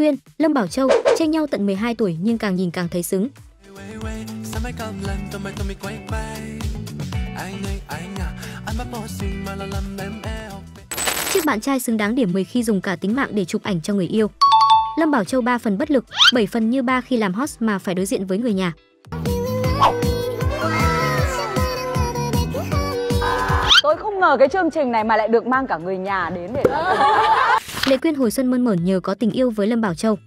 Quyên, Lâm Bảo Châu tranh nhau tận 12 tuổi nhưng càng nhìn càng thấy xứng. Chiếc bạn trai xứng đáng điểm 10 khi dùng cả tính mạng để chụp ảnh cho người yêu. Lâm Bảo Châu 3 phần bất lực, 7 phần như ba khi làm host mà phải đối diện với người nhà. Tôi không ngờ cái chương trình này mà lại được mang cả người nhà đến để Lệ Quyên hồi xuân mơn mởn nhờ có tình yêu với Lâm Bảo Châu.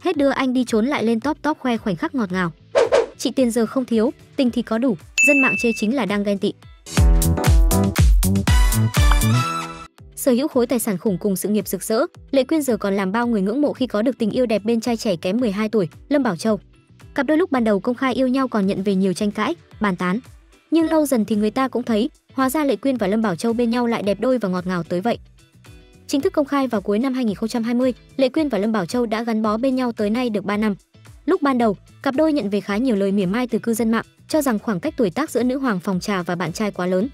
Hết đưa anh đi trốn lại lên top top khoe khoảnh khắc ngọt ngào. Chị tiền giờ không thiếu, tình thì có đủ, dân mạng chê chính là đang ghen tị. Sở hữu khối tài sản khủng cùng sự nghiệp rực rỡ, Lệ Quyên giờ còn làm bao người ngưỡng mộ khi có được tình yêu đẹp bên trai trẻ kém 12 tuổi, Lâm Bảo Châu. Cặp đôi lúc ban đầu công khai yêu nhau còn nhận về nhiều tranh cãi, bàn tán. Nhưng lâu dần thì người ta cũng thấy, hóa ra Lệ Quyên và Lâm Bảo Châu bên nhau lại đẹp đôi và ngọt ngào tới vậy. Chính thức công khai vào cuối năm 2020, Lệ Quyên và Lâm Bảo Châu đã gắn bó bên nhau tới nay được 3 năm. Lúc ban đầu, cặp đôi nhận về khá nhiều lời mỉa mai từ cư dân mạng, cho rằng khoảng cách tuổi tác giữa nữ hoàng phòng trà và bạn trai quá lớn.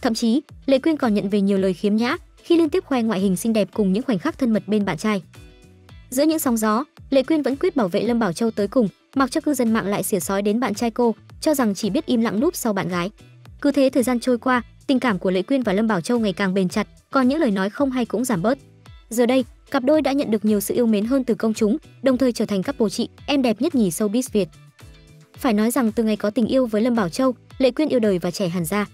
Thậm chí, Lệ Quyên còn nhận về nhiều lời khiếm nhã khi liên tiếp khoe ngoại hình xinh đẹp cùng những khoảnh khắc thân mật bên bạn trai. Giữa những sóng gió, Lệ Quyên vẫn quyết bảo vệ Lâm Bảo Châu tới cùng, mặc cho cư dân mạng lại xỉa sói đến bạn trai cô, cho rằng chỉ biết im lặng núp sau bạn gái. Cứ thế thời gian trôi qua, tình cảm của Lệ Quyên và Lâm Bảo Châu ngày càng bền chặt, còn những lời nói không hay cũng giảm bớt. Giờ đây, cặp đôi đã nhận được nhiều sự yêu mến hơn từ công chúng, đồng thời trở thành couple chị, em đẹp nhất nhì showbiz Việt. Phải nói rằng từ ngày có tình yêu với Lâm Bảo Châu, Lệ Quyên yêu đời và trẻ hẳn ra.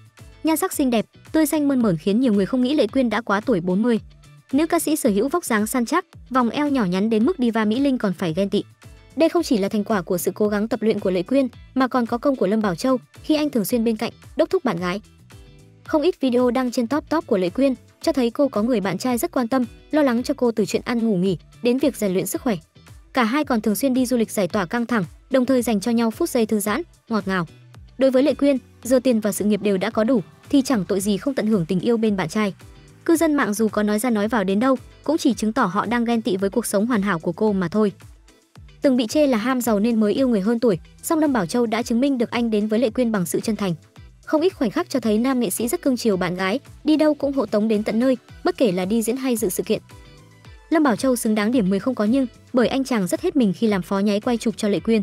Nhan sắc xinh đẹp, tươi xanh mơn mởn khiến nhiều người không nghĩ Lệ Quyên đã quá tuổi 40. Nữ ca sĩ sở hữu vóc dáng săn chắc, vòng eo nhỏ nhắn đến mức diva Mỹ Linh còn phải ghen tị. Đây không chỉ là thành quả của sự cố gắng tập luyện của Lệ Quyên, mà còn có công của Lâm Bảo Châu khi anh thường xuyên bên cạnh đốc thúc bạn gái. Không ít video đăng trên top top của Lệ Quyên cho thấy cô có người bạn trai rất quan tâm, lo lắng cho cô từ chuyện ăn ngủ nghỉ đến việc rèn luyện sức khỏe. Cả hai còn thường xuyên đi du lịch giải tỏa căng thẳng, đồng thời dành cho nhau phút giây thư giãn, ngọt ngào. Đối với Lệ Quyên, giờ tiền và sự nghiệp đều đã có đủ, thì chẳng tội gì không tận hưởng tình yêu bên bạn trai. Cư dân mạng dù có nói ra nói vào đến đâu, cũng chỉ chứng tỏ họ đang ghen tị với cuộc sống hoàn hảo của cô mà thôi. Từng bị chê là ham giàu nên mới yêu người hơn tuổi, song Lâm Bảo Châu đã chứng minh được anh đến với Lệ Quyên bằng sự chân thành. Không ít khoảnh khắc cho thấy nam nghệ sĩ rất cưng chiều bạn gái, đi đâu cũng hộ tống đến tận nơi, bất kể là đi diễn hay dự sự kiện. Lâm Bảo Châu xứng đáng điểm 10 không có nhưng, bởi anh chàng rất hết mình khi làm phó nháy quay chụp cho Lệ Quyên.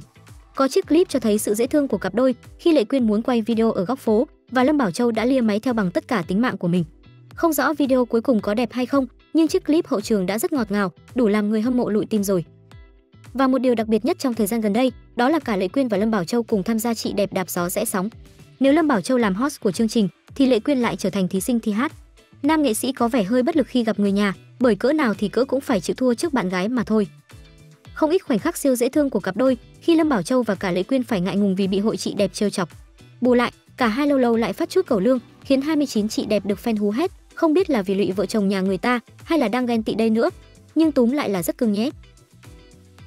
Có chiếc clip cho thấy sự dễ thương của cặp đôi khi Lệ Quyên muốn quay video ở góc phố và Lâm Bảo Châu đã lia máy theo bằng tất cả tính mạng của mình. Không rõ video cuối cùng có đẹp hay không, nhưng chiếc clip hậu trường đã rất ngọt ngào, đủ làm người hâm mộ lụi tim rồi. Và một điều đặc biệt nhất trong thời gian gần đây, đó là cả Lệ Quyên và Lâm Bảo Châu cùng tham gia chị đẹp đạp gió rẽ sóng. Nếu Lâm Bảo Châu làm host của chương trình, thì Lệ Quyên lại trở thành thí sinh thi hát. Nam nghệ sĩ có vẻ hơi bất lực khi gặp người nhà, bởi cỡ nào thì cỡ cũng phải chịu thua trước bạn gái mà thôi. Không ít khoảnh khắc siêu dễ thương của cặp đôi khi Lâm Bảo Châu và cả Lệ Quyên phải ngại ngùng vì bị hội chị đẹp trêu chọc. Bù lại, cả hai lâu lâu lại phát chút cầu lương, khiến 29 chị đẹp được fan hú hét, không biết là vì lụy vợ chồng nhà người ta hay là đang ghen tị đây nữa. Nhưng túm lại là rất cưng nhé.